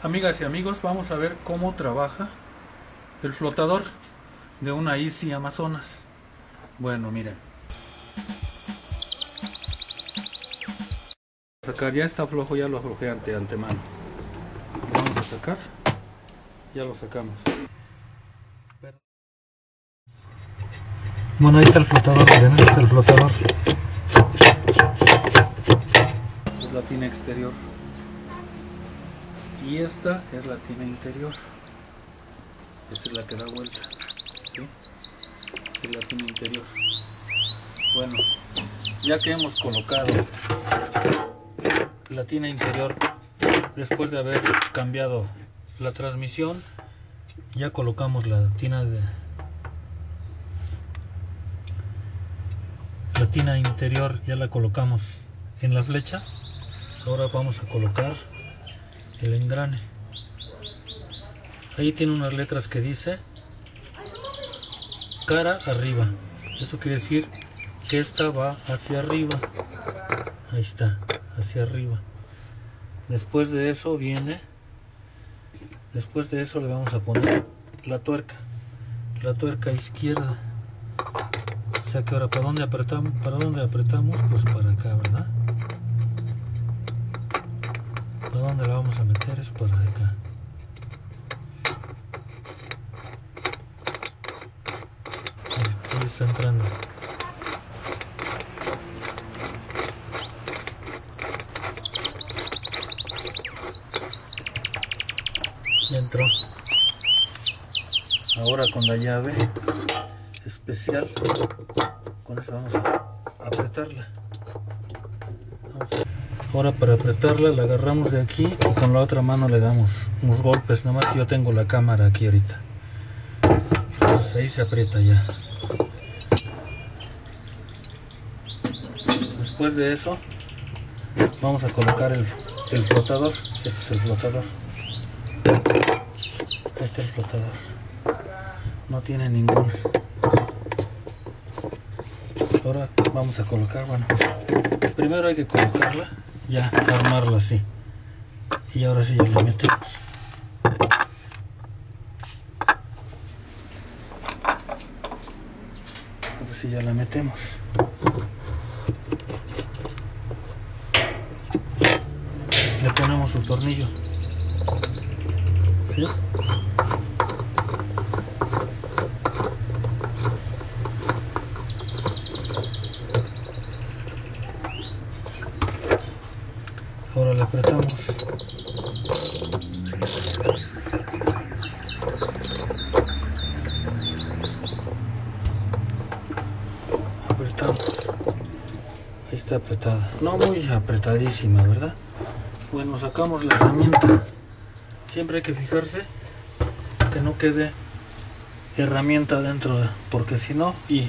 Amigas y amigos, vamos a ver cómo trabaja el flotador de una Easy Amazonas. Bueno, miren. Sacar, ya está flojo, ya lo aflojé ante antemano. Vamos a sacar, ya lo sacamos. Bueno, ahí está el flotador, miren, este es el flotador. Es la tina exterior. Y esta es la tina interior. Esta es la que da vuelta. Esta es la tina interior. Bueno, ya que hemos colocado la tina interior, después de haber cambiado la transmisión, ya colocamos la tina de la tina interior, ya la colocamos en la flecha. Ahora vamos a colocar el engrane. Ahí tiene unas letras que dice cara arriba. Eso quiere decir que esta va hacia arriba. Ahí está, hacia arriba. Después de eso viene, después de eso le vamos a poner la tuerca, la tuerca izquierda. O sea que ahora para dónde apretamos, para dónde apretamos, pues para acá, ¿verdad? ¿Para dónde la vamos a meter? Es para acá. Ahí está entrando. Entró. Ahora con la llave especial, con esa vamos a apretarla. Vamos a- Ahora para apretarla la agarramos de aquí y con la otra mano le damos unos golpes, nomás que yo tengo la cámara aquí ahorita. Pues ahí se aprieta ya. Después de eso vamos a colocar el flotador. Este es el flotador. Este es el flotador. No tiene ningún. Ahora vamos a colocar, bueno, primero hay que colocarla, ya armarla así. Y ahora sí ya le metemos. Ahora sí ya la metemos. Le ponemos su tornillo. ¿Sí? Apretamos. Apretamos. Ahí está apretada. No muy apretadísima, ¿verdad? Bueno, sacamos la herramienta. Siempre hay que fijarse que no quede herramienta dentro, de- porque si no, y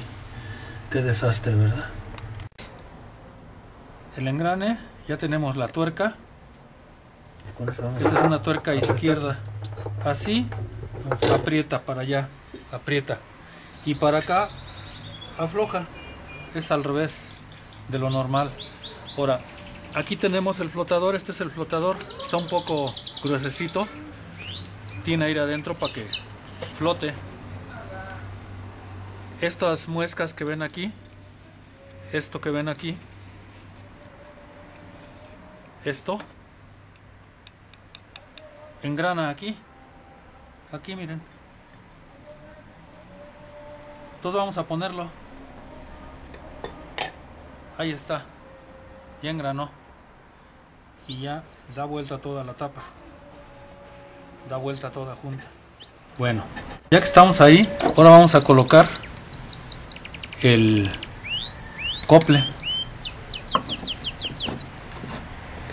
qué desastre, ¿verdad? El engrane, ya tenemos la tuerca. Esta es una tuerca izquierda. Así, aprieta para allá, aprieta. Y para acá, afloja. Es al revés de lo normal. Ahora, aquí tenemos el flotador. Este es el flotador. Está un poco gruesecito. Tiene aire adentro para que flote. Estas muescas que ven aquí, esto que ven aquí, esto engrana aquí. Aquí miren. Todo vamos a ponerlo. Ahí está. Ya engranó. Y ya da vuelta toda la tapa. Da vuelta toda junta. Bueno ya que estamos ahí ahora vamos a colocar el cople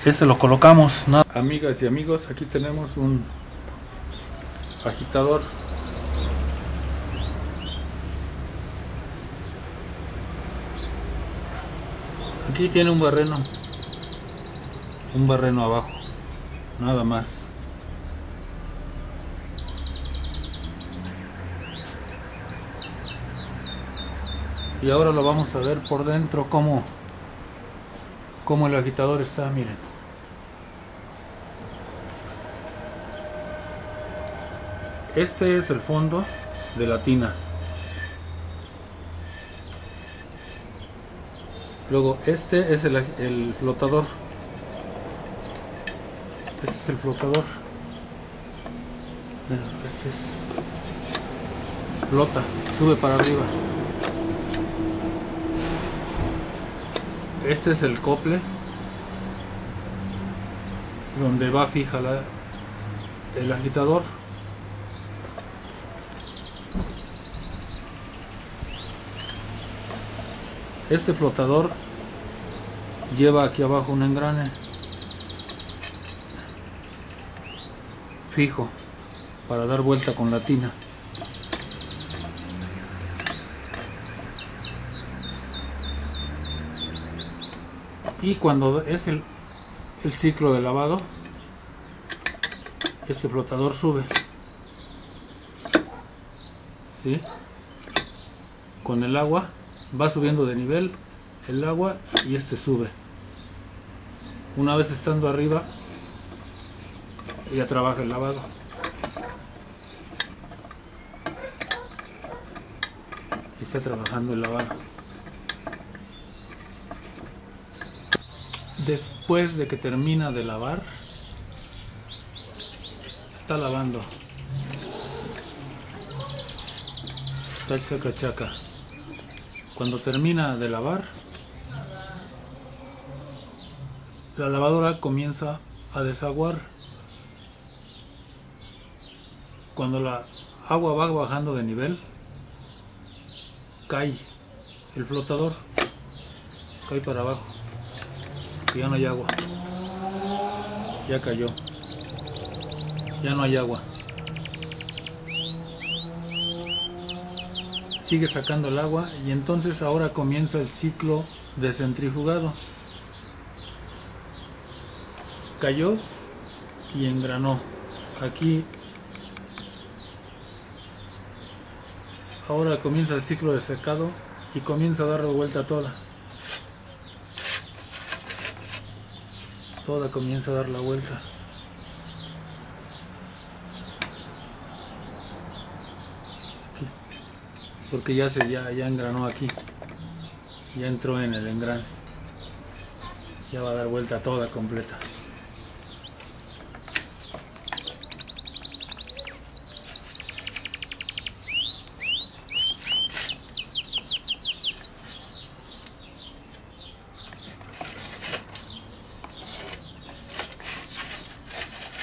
ese lo colocamos. Amigas y amigos, aquí tenemos un agitador. Aquí tiene un barreno. Un barreno abajo. Nada más. Y ahora lo vamos a ver por dentro cómo, cómo el agitador está, miren. Este es el fondo de la tina. Luego este es el, flotador. Este es el flotador. Este es flota, sube para arriba. Este es el cople donde va fija el agitador. Este flotador lleva aquí abajo un engrane fijo para dar vuelta con la tina. Y cuando es el, ciclo de lavado, este flotador sube. ¿Sí? Con el agua va subiendo de nivel el agua y este sube. Una vez estando arriba, ya trabaja el lavado. Está trabajando el lavado. Después de que termina de lavar, está lavando. Está chaca chaca. Cuando termina de lavar, la lavadora comienza a desaguar. Cuando la agua va bajando de nivel, cae el flotador, cae para abajo. Ya no hay agua. Ya cayó. Ya no hay agua. Sigue sacando el agua y entonces ahora comienza el ciclo de centrifugado. Cayó y engranó. Aquí ahora comienza el ciclo de secado y comienza a dar vuelta toda. Toda comienza a dar la vuelta. Porque ya se ya, ya engranó aquí. Ya entró en el engrane. Ya va a dar vuelta toda completa.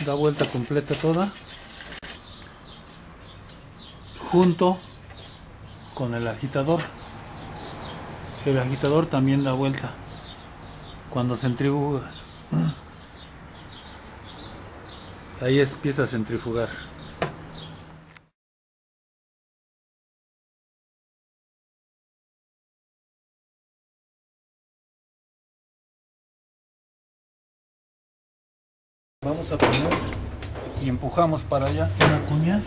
da vuelta completa toda junto con el agitador. El agitador también da vuelta. Cuando centrifugas ahí empieza a centrifugar. Vamos a poner y empujamos para allá. Una cuña.